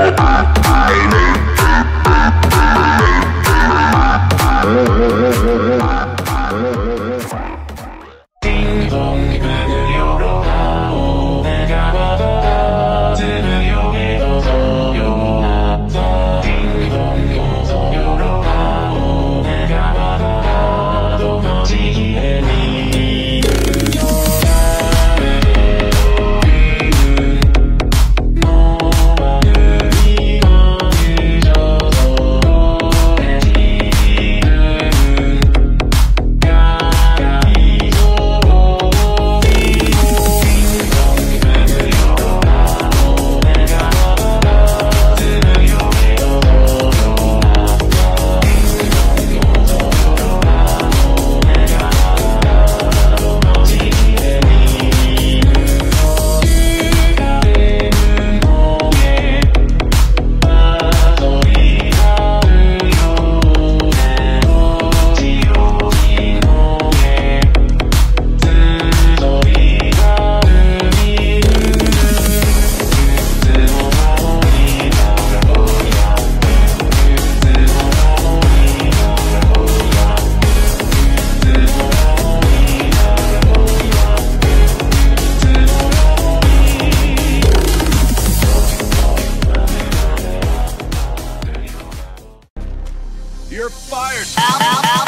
I, need You're fired. Ow, ow, ow.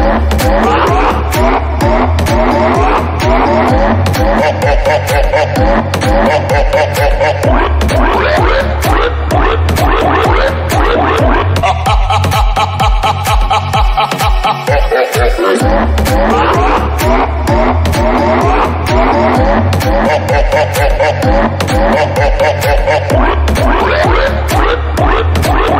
What?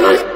Yeah.